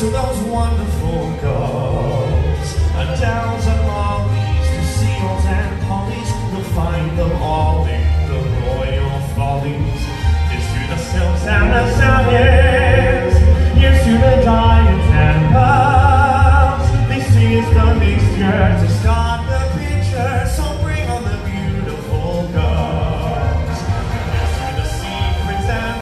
to those wonderful girls and downs and lollies to seals and pollies you'll find them all in the royal follies. Here's to the silks and the sapphires here's to the diamonds and pearls this is the mixture to start